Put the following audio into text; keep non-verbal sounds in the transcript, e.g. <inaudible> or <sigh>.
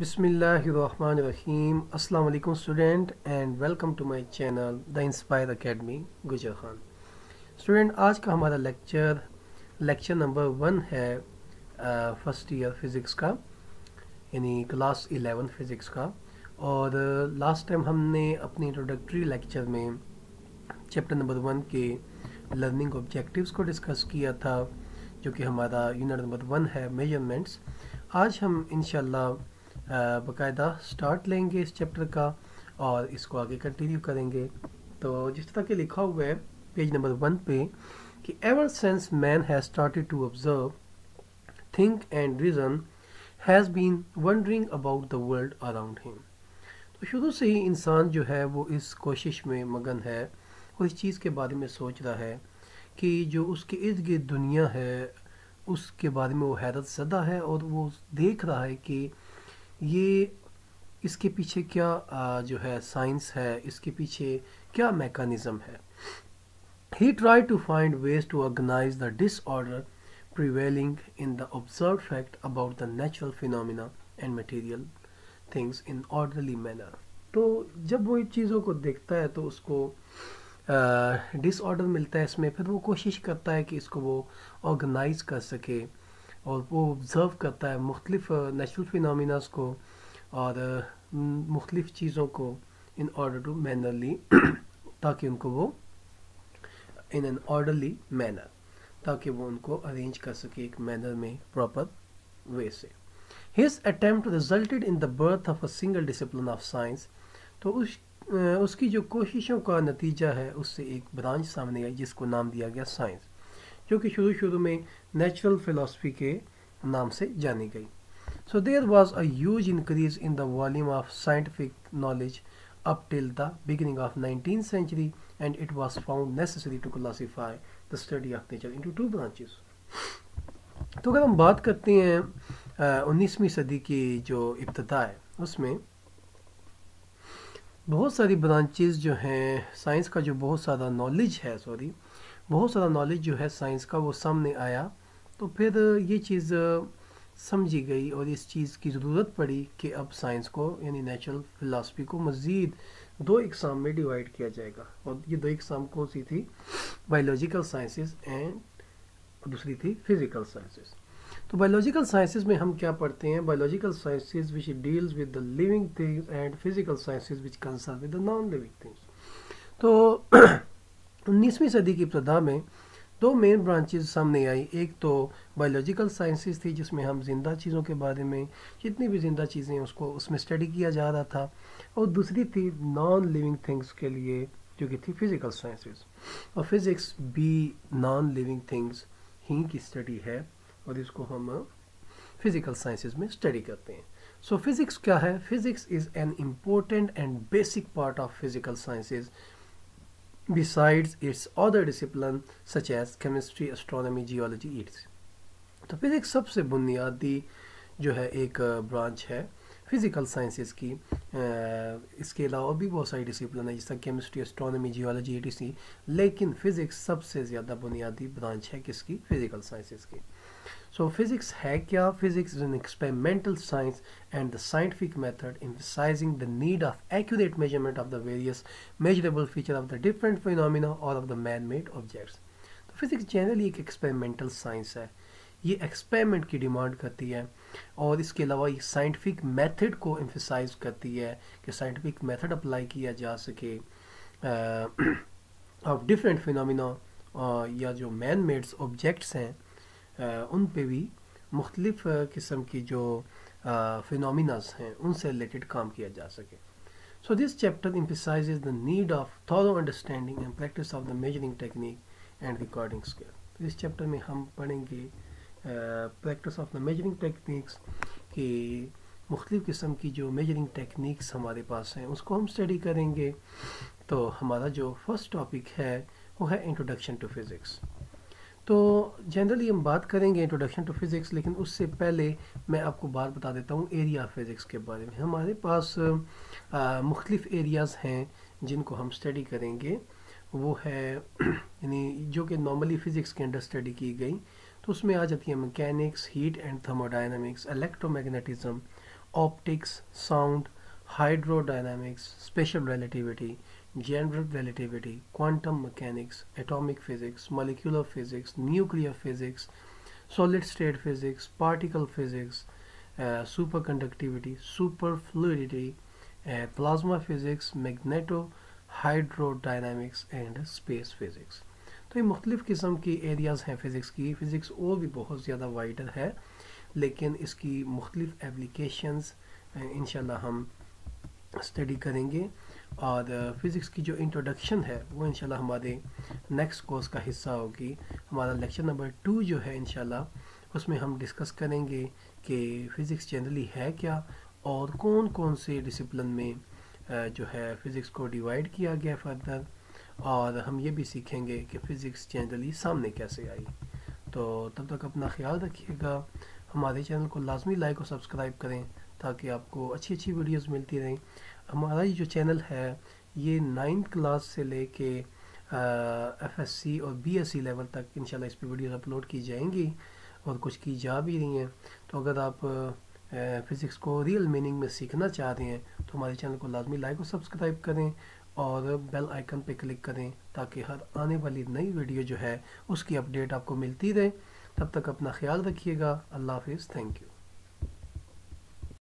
Assalamu alaikum student and welcome to my channel The Inspire Academy गुजर Khan student आज का हमारा लेक्चर लेक्चर नंबर वन है first year physics का यानी क्लास इलेवन फिज़िक्स का. और लास्ट uh, टाइम हमने अपने इंट्रोडक्टरी लेक्चर में चैप्टर नंबर वन के लर्निंग ऑब्जेक्टिव्स को डिस्कस किया था जो कि हमारा यूनिट नंबर वन है मेजरमेंट्स आज हम इंशाल्लाह बाकायदा स्टार्ट लेंगे इस चैप्टर का और इसको आगे कंटिन्यू करेंगे। तो जिस तरह के लिखा हुआ है पेज नंबर वन पे कि ever since man has started to observe think and reason has been wondering about the world around him तो शुरू से ही इंसान जो है, वो इस कोशिश में मगन है, वो इस चीज़ के बारे में सोच रहा है कि जो उसके इर्द गिर्द दुनिया है, उसके बारे में वो हैरत सदा है और वो देख रहा है कि ये इसके पीछे क्या जो है साइंस है? इसके पीछे क्या मैकानिज़म है? He try to find ways to organize the disorder prevailing in the observe fact about the natural phenomena and material things in orderly manner तो जब वो इन चीज़ों को देखता है तो उसको डिसऑर्डर मिलता है इसमें। फिर वो कोशिश करता है कि इसको वो ऑर्गेनाइज कर सके। और वो ऑब्ज़र्व करता है मुख्तलिफ़ नेचुरल फिनमिनास को और मुख्तलिफ़ चीज़ों को इन ऑर्डर टू मैनरली ताकि उनको वो इन एन ऑर्डरली मैनर ताकि वो उनको अरेंज कर सके एक मैनर में प्रॉपर वे से। His attempt resulted in the birth of a single discipline of science तो उस उसकी जो कोशिशों का नतीजा है, उससे एक ब्रांच सामने आई, जिसको नाम दिया गया साइंस जो कि शुरू शुरू में नेचुरल फिलासफी के नाम से जानी गई। So there was a huge increase in the volume of scientific knowledge up till the beginning of 19th century, and it was found necessary to classify the study of nature into two branches. तो अगर हम बात करते हैं उन्नीसवीं सदी की जो इब्तदा है, उसमें बहुत सारी ब्रांचेस जो हैं साइंस का जो बहुत सारा नॉलेज है सॉरी बहुत सारा नॉलेज जो है साइंस का वो सामने आया तो फिर ये चीज़ समझी गई और इस चीज़ की ज़रूरत पड़ी कि अब साइंस को, यानी नेचुरल फिलासफी को मज़ीद दो इकसाम में डिवाइड किया जाएगा। और ये दो इकसाम कौन सी थी? बायोलॉजिकल साइंसेस एंड दूसरी थी फ़िज़िकल साइंसेस तो बायोलॉजिकल साइंसेस में हम क्या पढ़ते हैं? Biological sciences which deals with the living things and physical sciences which concern with the non living things तो <clears throat> उन्नीसवीं सदी की प्रधा में दो मेन ब्रांचेज सामने आई। एक तो बायोलॉजिकल साइंसेस थी जिसमें हम ज़िंदा चीज़ों के बारे में जितनी भी ज़िंदा चीज़ें उसको उसमें स्टडी किया जा रहा था। और दूसरी थी नॉन लिविंग थिंग्स के लिए जो कि थी फ़िज़िकल साइंसेस और फिज़िक्स भी नॉन लिविंग थिंग्स ही की स्टडी है और इसको हम फ़िज़िकल साइंसेस में स्टडी करते हैं। सो so, फिज़िक्स क्या है? Physics is an important and basic part of physical sciences besides its other discipline such as chemistry, astronomy, geology, etc. तो फिज़िक्स सबसे बुनियादी जो है एक ब्रांच है फ़िज़िकल साइंसेस की इसके अलावा भी बहुत सारी डिसिप्लिन है, जैसा केमिस्ट्री एस्ट्रोनॉमी जियोलॉजी ए लेकिन फिज़िक्स सबसे ज़्यादा बुनियादी ब्रांच है किसकी? फ़िज़िकल साइंसेस की। सो फिज़िक्स है क्या? Physics is an experimental science and the scientific method emphasizing the need of accurate measurement of the various measurable feature of the different phenomena और of the man made objects तो physics generally एक experimental science है। ये experiment की demand करती है और इसके अलावा ये साइंटिफिक मेथड को एम्फिसाइज करती है कि साइंटिफिक मेथड अप्लाई किया जा सके ऑफ़ डिफरेंट फिनमिना या जो मैन मेड्स ऑब्जेक्ट्स हैं उन पे भी मुख्तलिफ़ किस्म की जो फिनमिनाज हैं, उनसे रिलेटेड काम किया जा सके। So this chapter emphasize the need of thorough understanding and practice of the measuring technique and recording skill इस चैप्टर में हम पढ़ेंगे practice of the measuring techniques की मुख्तलिफ़ किस्म की जो मेजरिंग टेक्निक्स हमारे पास हैं, उसको हम स्टडी करेंगे। तो हमारा जो फ़र्स्ट टॉपिक है, वो है इंट्रोडक्शन टू फिज़िक्स तो जनरली हम बात करेंगे इंट्रोडक्शन टू फिज़िक्स लेकिन उससे पहले मैं आपको बात बता देता हूँ एरिया फिज़िक्स के बारे में। हमारे पास मुख्तलिफ़ एरियाज़ हैं जिनको हम स्टडी करेंगे। वो है, <clears throat> यानी जो कि नॉर्मली फ़िज़िक्स के अंडर स्टडी की गई। तो उसमें आ जाती है mechanics heat and thermodynamics electromagnetism optics sound hydrodynamics special relativity general relativity quantum mechanics atomic physics molecular physics nuclear physics solid state physics particle physics superconductivity superfluidity plasma physics magnetohydrodynamics and space physics तो ये मुख्तलिफ़ किस्म की areas हैं physics की। Physics और भी बहुत ज़्यादा वाइडर है, लेकिन इसकी मुख्तलिफ़ एप्लीकेशंस इन हम स्टडी करेंगे। और फ़िज़िक्स की जो इंट्रोडक्शन है, वो इन हमारे नेक्स्ट कोर्स का हिस्सा होगी। हमारा लेक्चर नंबर टू जो है इन उसमें हम डिस्कस करेंगे कि फ़िज़िक्स जनरली है क्या, और कौन कौन से डिसिप्लिन में जो है फ़िज़िक्स को डिवाइड किया गया फर्दर और हम ये भी सीखेंगे कि फ़िज़िक्स जनरली सामने कैसे आई। तो तब तक अपना ख्याल रखिएगा। हमारे चैनल को लाजमी लाइक और सब्सक्राइब करें ताकि आपको अच्छी अच्छी वीडियोस मिलती रहें। हमारा ये जो चैनल है, ये नाइन्थ क्लास से लेके एफ़ एस सी और बी एस सी लेवल तक इंशाल्लाह इस पर वीडियोस अपलोड की जाएँगी और कुछ की जा भी रही हैं। तो अगर आप फ़िज़िक्स को रियल मीनिंग में सीखना चाह रहे हैं तो हमारे चैनल को लाजमी लाइक और सब्सक्राइब करें और बेल आइकन पे क्लिक करें ताकि हर आने वाली नई वीडियो जो है, उसकी अपडेट आपको मिलती रहे। तब तक अपना ख्याल रखिएगा। अल्लाह हाफिज़। Thank you